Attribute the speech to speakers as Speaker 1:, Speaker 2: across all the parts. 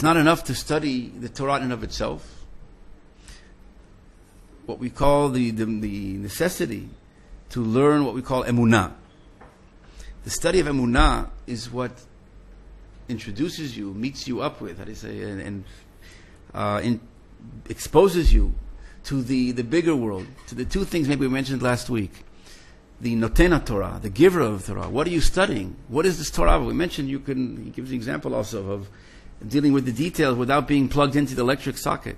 Speaker 1: It's not enough to study the Torah in and of itself. What we call the, the, the necessity to learn what we call emunah. The study of emunah is what introduces you, meets you up with, how do you say, and, and uh, in, exposes you to the, the bigger world, to the two things maybe we mentioned last week. The Notena Torah, the giver of Torah. What are you studying? What is this Torah? We mentioned you can, he gives the example also of dealing with the details without being plugged into the electric socket.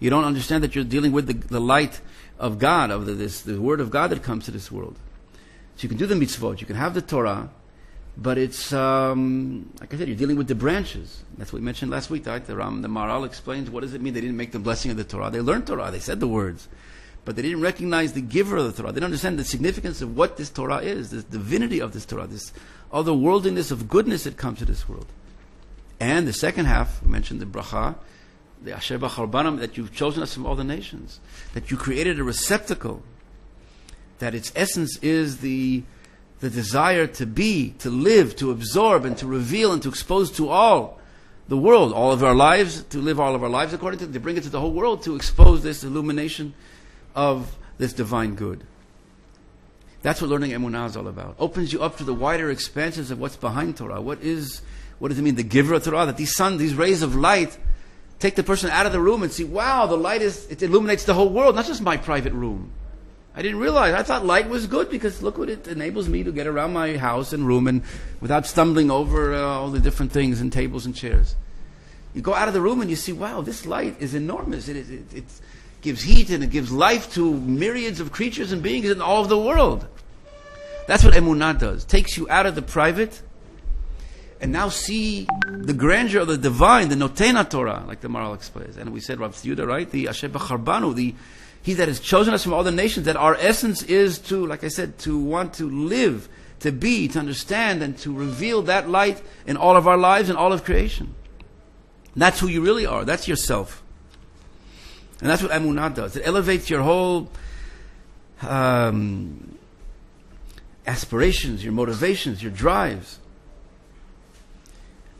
Speaker 1: You don't understand that you're dealing with the, the light of God, of the, this, the Word of God that comes to this world. So you can do the mitzvot, you can have the Torah, but it's, um, like I said, you're dealing with the branches. That's what we mentioned last week, right? The, Ram, the Maharal explains what does it mean they didn't make the blessing of the Torah. They learned Torah, they said the words, but they didn't recognize the giver of the Torah. They didn't understand the significance of what this Torah is, the divinity of this Torah, this otherworldliness of goodness that comes to this world. And the second half, we mentioned the bracha, the Asher B'charbanam, that you've chosen us from all the nations, that you created a receptacle, that its essence is the, the desire to be, to live, to absorb, and to reveal, and to expose to all the world, all of our lives, to live all of our lives according to, to bring it to the whole world, to expose this illumination of this divine good. That's what learning Emunah is all about. Opens you up to the wider expanses of what's behind Torah. What is what does it mean? The giver of Torah, that these sun, these rays of light take the person out of the room and see, wow, the light is, it illuminates the whole world, not just my private room. I didn't realize. I thought light was good because look what it enables me to get around my house and room and without stumbling over uh, all the different things and tables and chairs. You go out of the room and you see, wow, this light is enormous. It, it, it gives heat and it gives life to myriads of creatures and beings in all of the world. That's what emunah does. Takes you out of the private and now see the grandeur of the divine, the Notena Torah, like the Maharal explains. And we said, Rav Yehuda, right? The Asher B'charbanu, the He that has chosen us from all the nations, that our essence is to, like I said, to want to live, to be, to understand, and to reveal that light in all of our lives and all of creation. That's who you really are. That's yourself. And that's what Emunah does. It elevates your whole um, aspirations, your motivations, your drives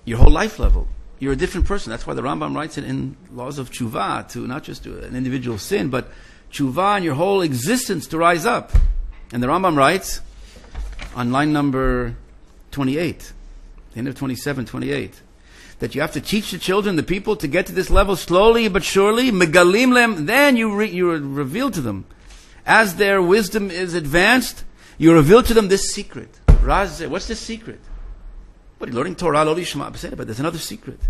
Speaker 1: your whole life level. You're a different person. That's why the Rambam writes it in laws of tshuva to not just an individual sin, but tshuva and your whole existence to rise up. And the Rambam writes on line number 28, the end of 27, 28, that you have to teach the children, the people, to get to this level slowly but surely. Megalim lem, then you, re, you reveal to them. As their wisdom is advanced, you reveal to them this secret. Raz, what's the secret? But learning Torah, lo but there's another secret.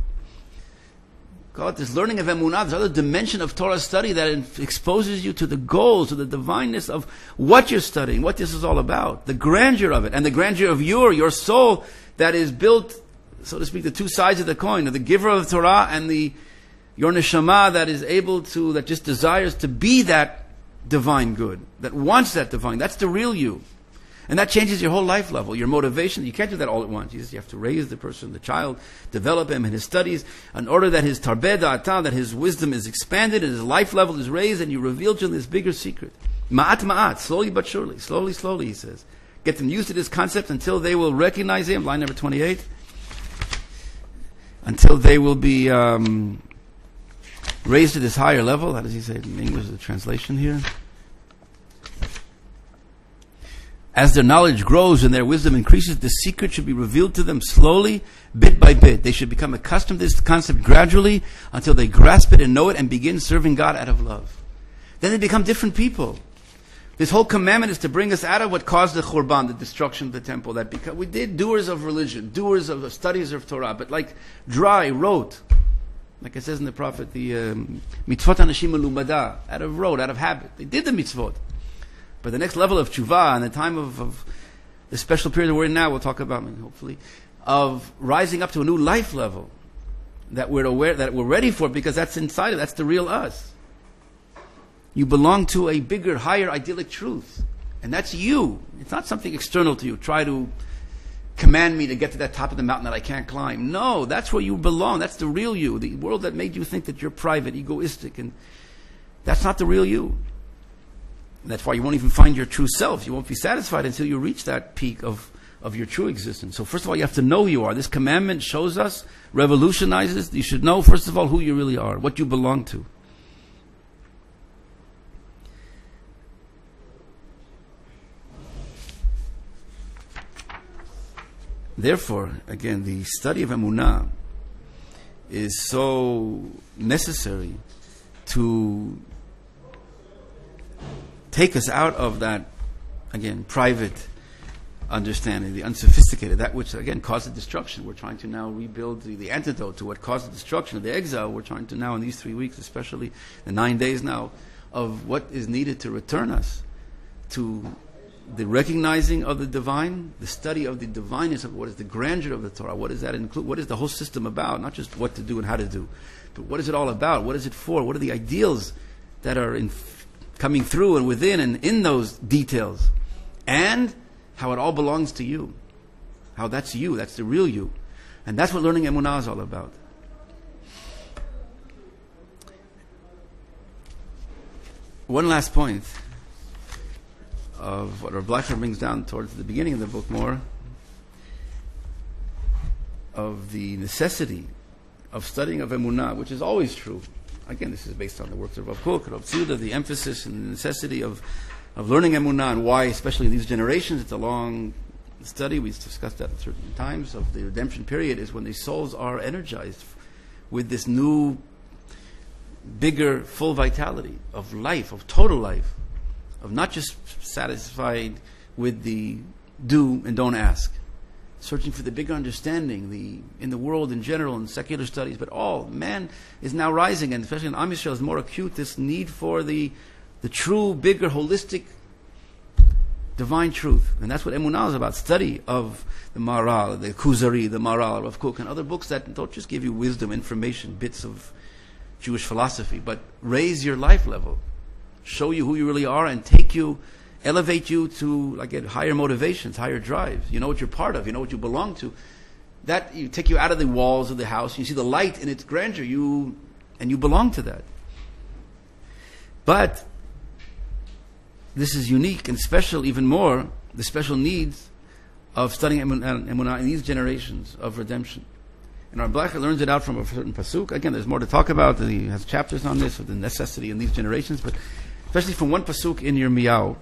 Speaker 1: God, this learning of emunah, this other dimension of Torah study that exposes you to the goals, to the divineness of what you're studying, what this is all about, the grandeur of it, and the grandeur of your, your soul that is built, so to speak, the two sides of the coin, the giver of the Torah and the, your neshama that is able to, that just desires to be that divine good, that wants that divine, that's the real you. And that changes your whole life level, your motivation. You can't do that all at once. You have to raise the person, the child, develop him in his studies, in order that his tarbeda ata, that his wisdom is expanded and his life level is raised, and you reveal to him this bigger secret. Ma'at ma'at, slowly but surely, slowly, slowly, he says. Get them used to this concept until they will recognize him. Line number 28. Until they will be um, raised to this higher level. How does he say it in English, the translation here? As their knowledge grows and their wisdom increases, the secret should be revealed to them slowly, bit by bit. They should become accustomed to this concept gradually until they grasp it and know it and begin serving God out of love. Then they become different people. This whole commandment is to bring us out of what caused the Khurban, the destruction of the temple. That because we did doers of religion, doers of the studies of Torah, but like dry, rote. Like it says in the Prophet, the um, mitzvot anashim lumada, out of rote, out of habit. They did the mitzvot. But the next level of tshuva and the time of, of the special period that we're in now, we'll talk about, hopefully, of rising up to a new life level that we're aware, that we're ready for because that's inside of, that's the real us. You belong to a bigger, higher, idyllic truth. And that's you. It's not something external to you. Try to command me to get to that top of the mountain that I can't climb. No, that's where you belong. That's the real you. The world that made you think that you're private, egoistic, and that's not the real you. That's why you won't even find your true self. You won't be satisfied until you reach that peak of of your true existence. So first of all, you have to know who you are. This commandment shows us, revolutionizes. You should know first of all who you really are, what you belong to. Therefore, again, the study of Emunah is so necessary to take us out of that, again, private understanding, the unsophisticated, that which, again, caused the destruction. We're trying to now rebuild the, the antidote to what caused the destruction of the exile. We're trying to now, in these three weeks, especially the nine days now, of what is needed to return us to the recognizing of the divine, the study of the divineness of what is the grandeur of the Torah, what does that include, what is the whole system about, not just what to do and how to do, but what is it all about, what is it for, what are the ideals that are in, coming through and within and in those details, and how it all belongs to you, how that's you, that's the real you. And that's what learning Emunah is all about. One last point of what Rav Blacher brings down towards the beginning of the book more of the necessity of studying of Emunah, which is always true. Again, this is based on the works of Rav Kook, Rav Tzuda, the emphasis and the necessity of, of learning Emunah and why, especially in these generations, it's a long study. We've discussed that at certain times of the redemption period, is when the souls are energized with this new, bigger, full vitality of life, of total life of not just satisfied with the do and don't ask, searching for the bigger understanding, the in the world in general, in secular studies, but all man is now rising, and especially in Am Yisrael is more acute. This need for the the true, bigger, holistic, divine truth, and that's what Emunah is about. Study of the Maharal, the Kuzari, the Maharal, of Kook, and other books that don't just give you wisdom, information, bits of Jewish philosophy, but raise your life level show you who you really are and take you, elevate you to like higher motivations, higher drives. You know what you're part of. You know what you belong to. That you take you out of the walls of the house. You see the light in its grandeur. You and you belong to that. But this is unique and special, even more the special needs of studying uh, emunah in these generations of redemption. And Rav Blacher learns it out from a certain pasuk. Again, there's more to talk about. He has chapters on this, of the necessity in these generations. But especially from one pasuk in your Yirmiyahu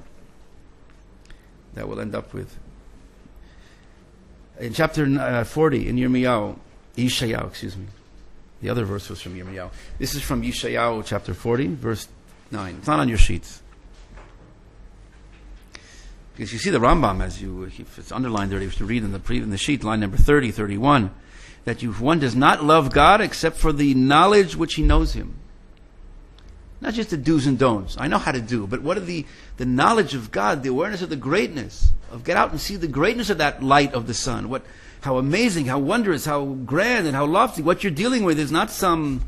Speaker 1: that we'll end up with. In chapter uh, 40 in Yirmiyahu, Yeshayahu, excuse me. The other verse was from Yirmiyahu. This is from Yeshayahu chapter 40, verse 9. It's not on your sheets. Because you see the Rambam as you, if it's underlined there, you to read in the, pre, in the sheet, line number 30, 31, that you, one does not love God except for the knowledge which he knows him. Not just the do's and don'ts. I know how to do, but what are the, the knowledge of God, the awareness of the greatness, of get out and see the greatness of that light of the sun. What, how amazing, how wondrous, how grand, and how lofty. What you're dealing with is not some,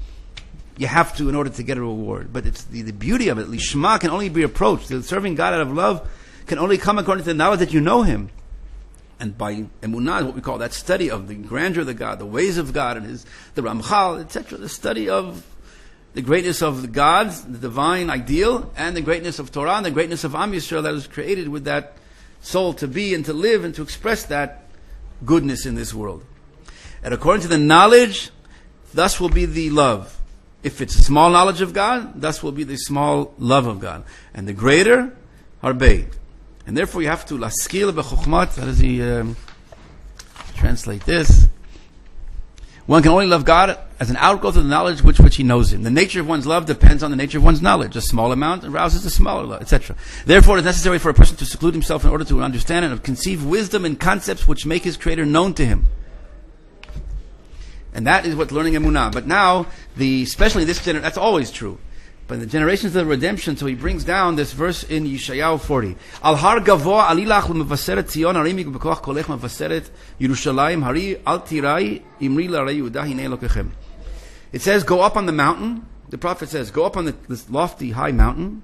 Speaker 1: you have to in order to get a reward, but it's the, the beauty of it. Lishma can only be approached. The serving God out of love can only come according to the knowledge that you know Him. And by emunah, what we call that study of the grandeur of the God, the ways of God, and His, the Ramchal, etc., the study of the greatness of the gods, the divine ideal, and the greatness of Torah, and the greatness of Am Yisrael that was created with that soul to be and to live and to express that goodness in this world. And according to the knowledge, thus will be the love. If it's a small knowledge of God, thus will be the small love of God. And the greater, harbe. And therefore you have to, laskil bechokhmat, how does he um, translate this? One can only love God as an outgrowth of the knowledge which which he knows him. The nature of one's love depends on the nature of one's knowledge. A small amount arouses a smaller love, etc. Therefore, it is necessary for a person to seclude himself in order to understand and conceive wisdom and concepts which make his Creator known to him. And that is what learning emunah. But now, the especially in this generation, that's always true. But in the generations of the redemption, so he brings down this verse in Yeshayahu 40. Al har gavoa alilach l'mevaseret Tzion harimi b'koach kolech mevaseret Yerushalayim hari al tirai imri l'arei Yehuda hine elokechem. It says, go up on the mountain. The prophet says, go up on the, this lofty high mountain.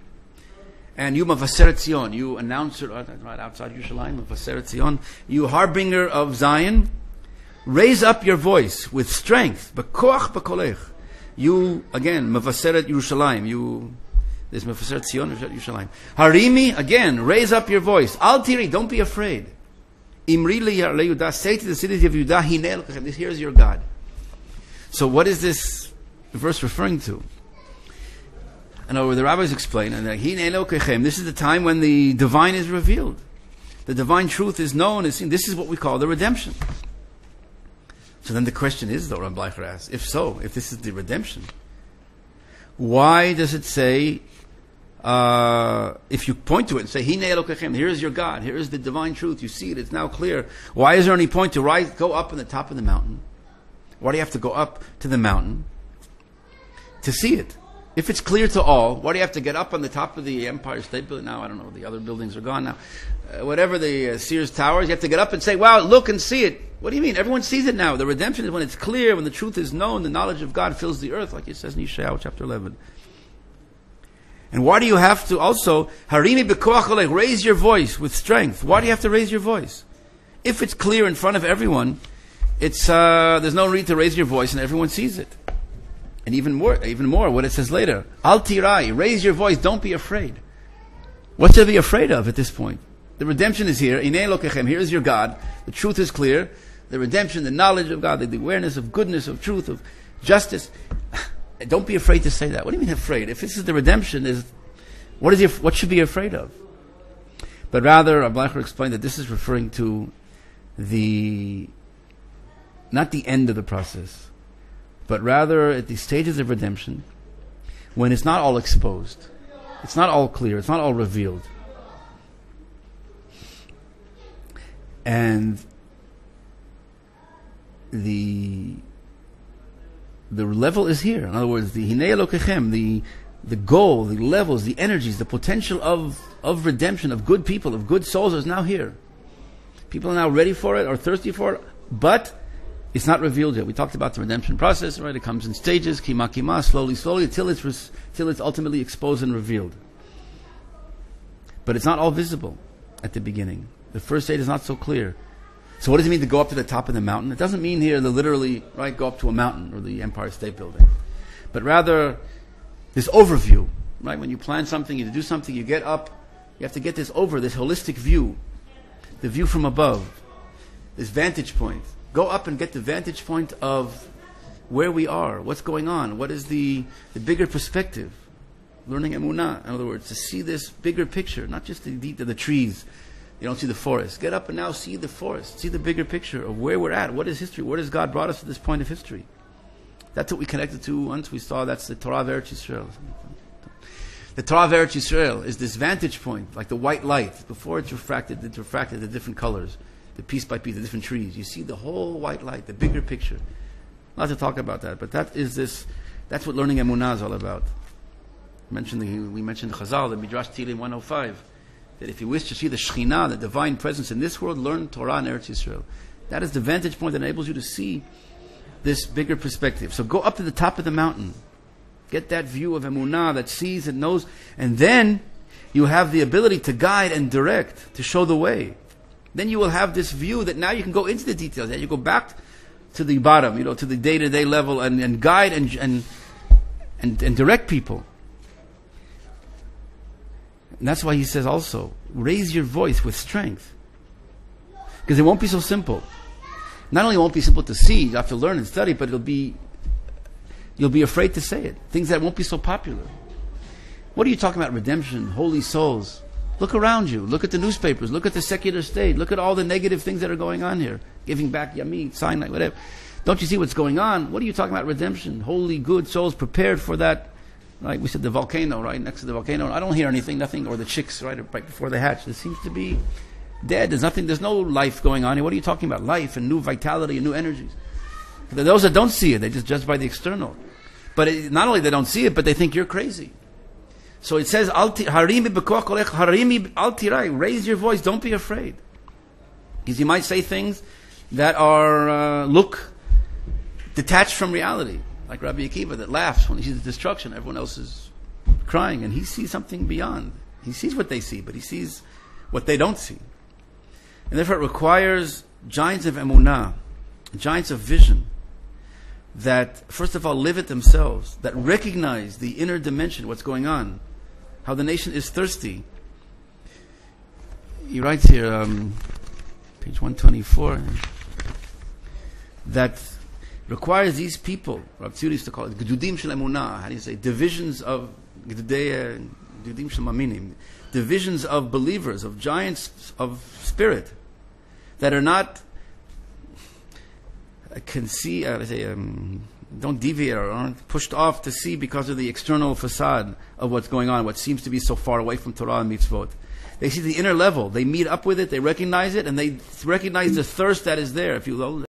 Speaker 1: And you mevaseret Tzion, you announcer, uh, right outside Yerushalayim, mevaseret Tzion, you harbinger of Zion, raise up your voice with strength, b'koach b'kolech you again Mevaseret Yerushalayim. You there's Mevaseret Zion Yerushalayim. Harimi again. Raise up your voice. Al tiri. Don't be afraid. Imri Yehuda, say to the cities of Yehuda, Elokeichem, this here is your God. So what is this verse referring to? And over the rabbis explain, and this is the time when the divine is revealed. The divine truth is known, is seen. This is what we call the redemption. So then the question is, though, Rabbi asks, if so, if this is the redemption, why does it say, uh, if you point to it and say, here is your God, here is the divine truth, you see it, it's now clear. Why is there any point to rise, go up on the top of the mountain? Why do you have to go up to the mountain to see it? If it's clear to all, why do you have to get up on the top of the Empire State Building? Now, I don't know, the other buildings are gone now. Uh, whatever the uh, Sears Towers, you have to get up and say, wow, look and see it. What do you mean? Everyone sees it now. The redemption is when it's clear, when the truth is known, the knowledge of God fills the earth, like it says in Yeshayahu chapter 11. And why do you have to also, harimi bekoach raise your voice with strength? Why do you have to raise your voice? If it's clear in front of everyone, it's, uh, there's no need to raise your voice and everyone sees it. And even more, even more, what it says later. Al tirai, raise your voice, don't be afraid. What should I be afraid of at this point? The redemption is here. Here is your God. The truth is clear the redemption, the knowledge of God, the, awareness of goodness, of truth, of justice. Don't be afraid to say that. What do you mean afraid? If this is the redemption, is what is he, what should be afraid of? But rather, Rav Blacher explained that this is referring to the not the end of the process, but rather at the stages of redemption, when it's not all exposed, it's not all clear, it's not all revealed. And the the level is here. In other words, the hinei the the goal, the levels, the energies, the potential of of redemption of good people, of good souls is now here. People are now ready for it or thirsty for it, but it's not revealed yet. We talked about the redemption process, right? It comes in stages, kima kima, slowly, slowly, till it's res- till it's ultimately exposed and revealed. But it's not all visible at the beginning. The first stage is not so clear. So what does it mean to go up to the top of the mountain? It doesn't mean here to literally right go up to a mountain or the Empire State Building, but rather this overview. Right when you plan something, you do something, you get up. You have to get this over this holistic view, the view from above, this vantage point. Go up and get the vantage point of where we are, what's going on, what is the, the bigger perspective. Learning emunah, in other words, to see this bigger picture, not just the, the, the trees, you don't see the forest. Get up and now see the forest. See the bigger picture of where we're at. What is history? Where has God brought us to this point of history? That's what we connected to once. We saw that's the Torah of Eretz Yisrael. The Torah of Eretz Yisrael is this vantage point, like the white light. Before it's refracted, it's refracted the different colors, the piece by piece, the different trees. You see the whole white light, the bigger picture. Not to talk about that, but that is this. That's what learning Emunah is all about. Mentioned the, we mentioned Chazal, the Midrash Tehillim 105 that if you wish to see the Shekhinah, the divine presence in this world, learn Torah and Eretz Yisrael. That is the vantage point that enables you to see this bigger perspective. So go up to the top of the mountain. Get that view of Emunah that sees and knows. And then you have the ability to guide and direct, to show the way. Then you will have this view that now you can go into the details. that you go back to the bottom, you know, to the day to day level and, and guide and, and, and, and direct people. And that's why he says also, raise your voice with strength. Because it won't be so simple. Not only won't be simple to see, you have to learn and study, but it'll be, you'll be afraid to say it. Things that won't be so popular. What are you talking about? Redemption, holy souls. Look around you. Look at the newspapers. Look at the secular state. Look at all the negative things that are going on here. Giving back Yamit, Sinai, whatever. Don't you see what's going on? What are you talking about? Redemption. Holy, good souls prepared for that Right, we said the volcano, right next to the volcano. I don't hear anything, nothing, or the chicks, right, right before they hatch. It seems to be dead. There's nothing. There's no life going on here. What are you talking about? Life and new vitality and new energies. Those that don't see it, they just judge by the external. But it, not only they don't see it, but they think you're crazy. So it says, "Harimi harimi Raise your voice. Don't be afraid, because you might say things that are uh, look detached from reality like Rabbi Akiva that laughs when he sees the destruction. Everyone else is crying, and he sees something beyond. He sees what they see, but he sees what they don't see. And therefore, it requires giants of emunah, giants of vision, that first of all live it themselves, that recognize the inner dimension, what's going on, how the nation is thirsty. He writes here, um, page 124, that requires these people, Rav Tzuri used to call it, Gedudim Shel how do you say, divisions of Gedudeya, Gedudim Shel Ma'aminim, divisions of believers, of giants of spirit, that are not, can see, uh, say, um, don't deviate or aren't pushed off to see because of the external facade of what's going on, what seems to be so far away from Torah and mitzvot. They see the inner level. They meet up with it. They recognize it, and they recognize the thirst that is there. If you